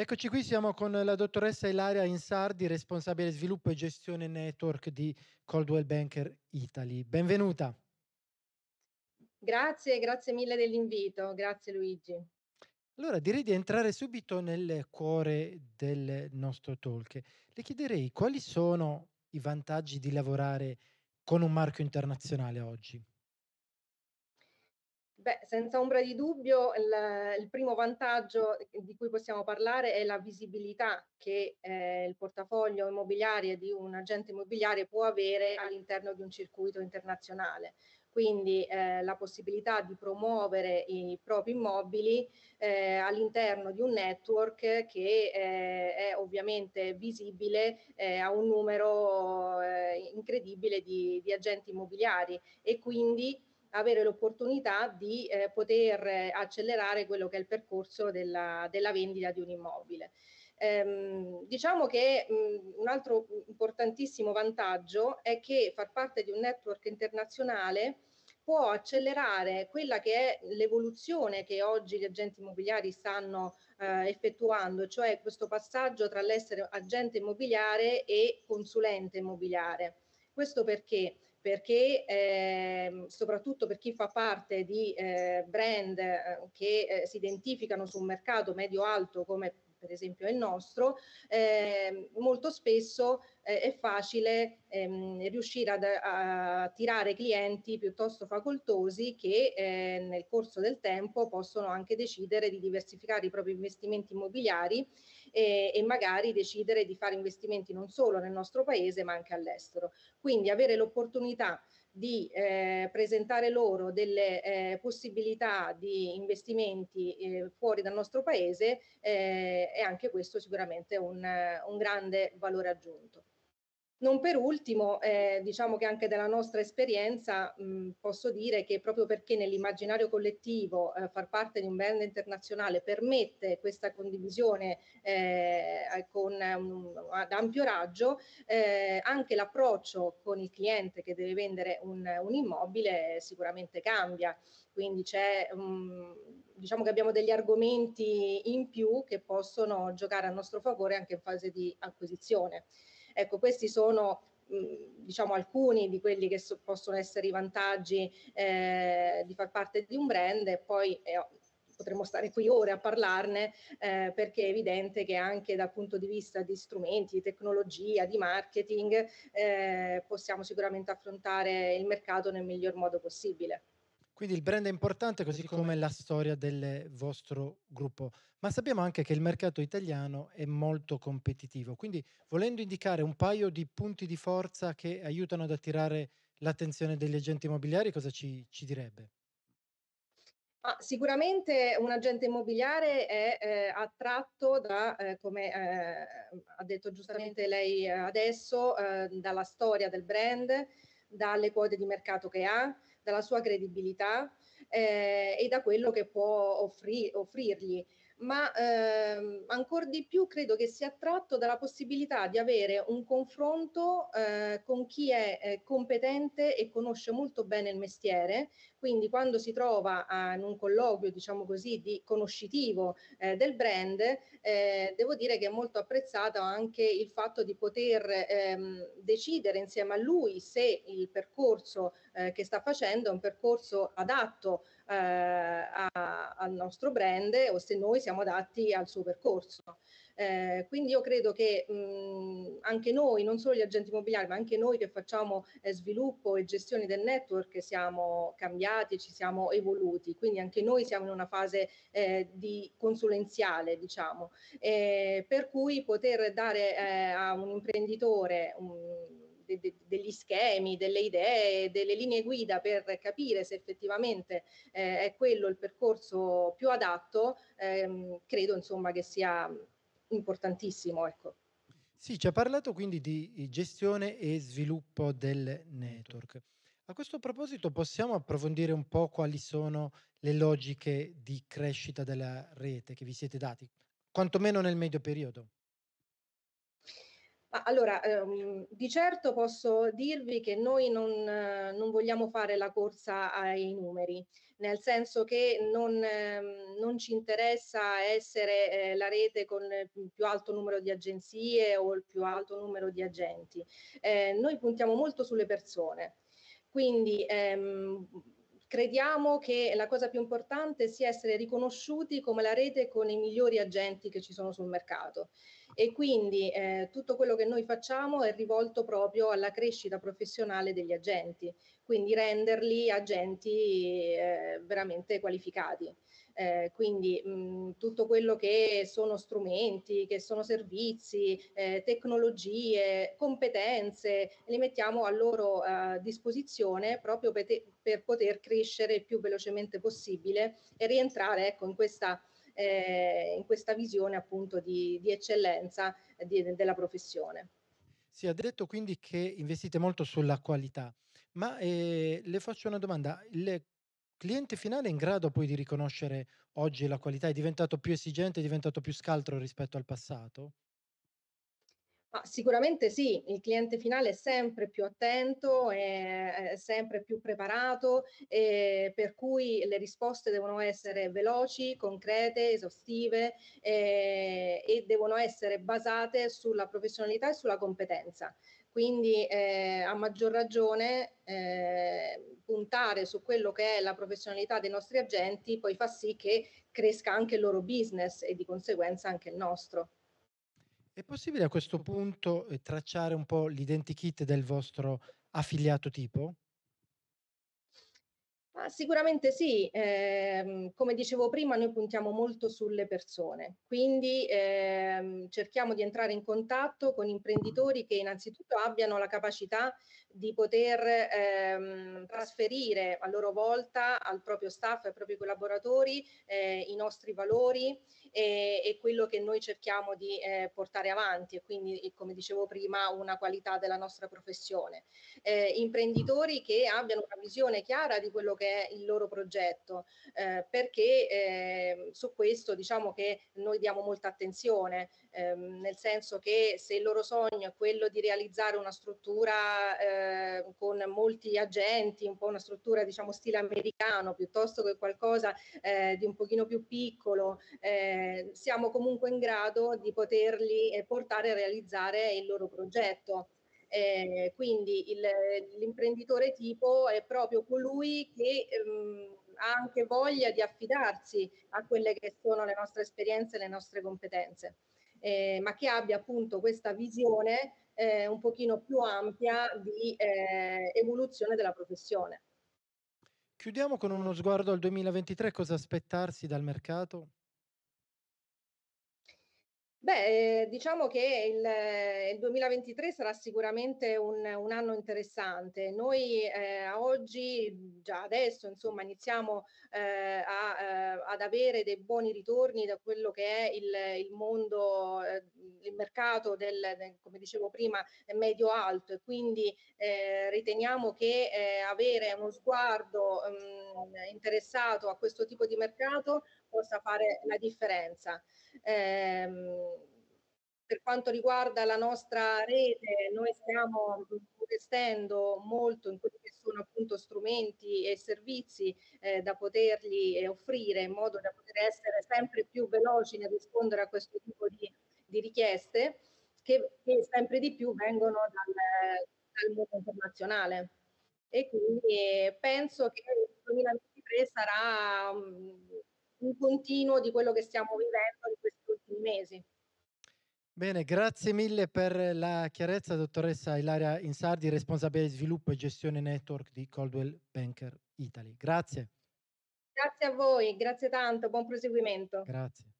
Eccoci qui, siamo con la dottoressa Ilaria Insardi, responsabile sviluppo e gestione network di Coldwell Banker Italy. Benvenuta. Grazie, grazie mille dell'invito. Grazie Luigi. Allora, direi di entrare subito nel cuore del nostro talk. Le chiederei quali sono i vantaggi di lavorare con un marchio internazionale oggi? Beh, senza ombra di dubbio il, il, primo vantaggio di cui possiamo parlare è la visibilità che eh, il portafoglio immobiliare di un agente immobiliare può avere all'interno di un circuito internazionale. Quindi eh, la possibilità di promuovere i propri immobili eh, all'interno di un network che eh, è ovviamente visibile eh, a un numero eh, incredibile di, di agenti immobiliari e quindi avere l'opportunità di eh, poter accelerare quello che è il percorso della, della vendita di un immobile. Ehm, diciamo che mh, un altro importantissimo vantaggio è che far parte di un network internazionale può accelerare quella che è l'evoluzione che oggi gli agenti immobiliari stanno eh, effettuando, cioè questo passaggio tra l'essere agente immobiliare e consulente immobiliare. Questo perché? Perché eh, soprattutto per chi fa parte di eh, brand eh, che eh, si identificano su un mercato medio-alto come per esempio è il nostro, eh, molto spesso eh, è facile ehm, riuscire ad, attirare clienti piuttosto facoltosi che eh, nel corso del tempo possono anche decidere di diversificare i propri investimenti immobiliari e, e magari decidere di fare investimenti non solo nel nostro paese ma anche all'estero. Quindi avere l'opportunità di eh, presentare loro delle eh, possibilità di investimenti eh, fuori dal nostro paese eh, è anche questo sicuramente un, un grande valore aggiunto. Non per ultimo, eh, diciamo che anche dalla nostra esperienza mh, posso dire che proprio perché nell'immaginario collettivo eh, far parte di un brand internazionale permette questa condivisione eh, con un, ad ampio raggio, eh, anche l'approccio con il cliente che deve vendere un, un immobile sicuramente cambia. Quindi c'è um, diciamo che abbiamo degli argomenti in più che possono giocare a nostro favore anche in fase di acquisizione. Ecco, questi sono diciamo alcuni di quelli che so, possono essere i vantaggi eh, di far parte di un brand e poi eh, potremmo stare qui ore a parlarne eh, perché è evidente che anche dal punto di vista di strumenti, di tecnologia, di marketing eh, possiamo sicuramente affrontare il mercato nel miglior modo possibile. Quindi il brand è importante, così come la storia del vostro gruppo. Ma sappiamo anche che il mercato italiano è molto competitivo. Quindi, volendo indicare un paio di punti di forza che aiutano ad attirare l'attenzione degli agenti immobiliari, cosa ci, ci direbbe? Ah, sicuramente un agente immobiliare è eh, attratto da, eh, come eh, ha detto giustamente lei adesso, eh, dalla storia del brand, dalle quote di mercato che ha, dalla sua credibilità eh, e da quello che può offri- offrirgli ma ehm, ancora di più credo che sia attratto dalla possibilità di avere un confronto eh, con chi è eh, competente e conosce molto bene il mestiere, quindi quando si trova a, in un colloquio, diciamo così, di conoscitivo eh, del brand, eh, devo dire che è molto apprezzato anche il fatto di poter ehm, decidere insieme a lui se il percorso eh, che sta facendo è un percorso adatto eh, a, al nostro brand o se noi siamo adatti al suo percorso. Eh, quindi io credo che mh, anche noi, non solo gli agenti immobiliari, ma anche noi che facciamo eh, sviluppo e gestione del network siamo cambiati ci siamo evoluti, quindi anche noi siamo in una fase eh, di consulenziale, diciamo, eh, per cui poter dare eh, a un imprenditore un, de, de, degli schemi, delle idee, delle linee guida per capire se effettivamente eh, è quello il percorso più adatto, ehm, credo insomma che sia importantissimo. Ecco. Sì, ci ha parlato quindi di gestione e sviluppo del network. A questo proposito possiamo approfondire un po' quali sono le logiche di crescita della rete che vi siete dati, quantomeno nel medio periodo? Allora, ehm, di certo posso dirvi che noi non, eh, non vogliamo fare la corsa ai numeri, nel senso che non, ehm, non ci interessa essere eh, la rete con il più alto numero di agenzie o il più alto numero di agenti. Eh, noi puntiamo molto sulle persone. Quindi ehm, crediamo che la cosa più importante sia essere riconosciuti come la rete con i migliori agenti che ci sono sul mercato e quindi eh, tutto quello che noi facciamo è rivolto proprio alla crescita professionale degli agenti, quindi renderli agenti eh, veramente qualificati. Eh, quindi mh, tutto quello che sono strumenti, che sono servizi, eh, tecnologie, competenze, li mettiamo a loro eh, disposizione proprio per, te, per, poter crescere il più velocemente possibile e rientrare ecco, in, questa, eh, in questa visione appunto di, di eccellenza di, della professione. Si ha detto quindi che investite molto sulla qualità, ma eh, le faccio una domanda, il cliente finale è in grado poi di riconoscere oggi la qualità? È diventato più esigente, è diventato più scaltro rispetto al passato? Ma sicuramente sì, il cliente finale è sempre più attento, è, è sempre più preparato, eh, per cui le risposte devono essere veloci, concrete, esaustive eh, e devono essere basate sulla professionalità e sulla competenza. Quindi eh, a maggior ragione eh, puntare su quello che è la professionalità dei nostri agenti poi fa sì che cresca anche il loro business e di conseguenza anche il nostro. È possibile a questo punto eh, tracciare un po' l'identikit del vostro affiliato tipo? Ah, sicuramente sì, ehm, come dicevo prima noi puntiamo molto sulle persone, quindi ehm, cerchiamo di entrare in contatto con imprenditori che innanzitutto abbiano la capacità di poter ehm, trasferire a loro volta al proprio staff, ai propri collaboratori eh, i nostri valori e, e, quello che noi cerchiamo di eh, portare avanti e quindi, come dicevo prima, una qualità della nostra professione. Eh, imprenditori che abbiano una visione chiara di quello che è il loro progetto, eh, perché ehm, su questo diciamo che noi diamo molta attenzione, ehm, nel senso che se il loro sogno è quello di realizzare una struttura eh, con molti agenti, un po' una struttura diciamo stile americano, piuttosto che qualcosa eh, di un pochino più piccolo, eh, siamo comunque in grado di poterli eh, portare a realizzare il loro progetto. Eh, quindi il, l'imprenditore tipo è proprio colui che ehm, ha anche voglia di affidarsi a quelle che sono le nostre esperienze, le nostre competenze eh, ma che abbia appunto questa visione eh, un pochino più ampia di eh, evoluzione della professione. Chiudiamo con uno sguardo al 2023, cosa aspettarsi dal mercato? Beh, diciamo che il, il 2023 sarà sicuramente un, un anno interessante. Noi eh, a oggi, già adesso, insomma, iniziamo eh, a, eh, ad avere dei buoni ritorni da quello che è il, il mondo, eh, il mercato del, del, come dicevo prima, medio-alto e quindi eh, riteniamo che eh, avere uno sguardo mh, interessato a questo tipo di mercato possa fare la differenza. Ehm, per quanto riguarda la nostra rete, noi stiamo investendo molto in quelli che sono appunto strumenti e servizi eh, da potergli eh, offrire in modo da poter essere sempre più veloci nel rispondere a questo tipo di, di richieste che, che, sempre di più vengono dal, dal mondo internazionale. E quindi penso che il 2023 sarà um, un continuo di quello che stiamo vivendo in questi ultimi mesi. Bene, grazie mille per la chiarezza, dottoressa Ilaria Insardi, responsabile di sviluppo e gestione network di Coldwell Banker Italy. Grazie. Grazie a voi, grazie tanto, buon proseguimento. Grazie.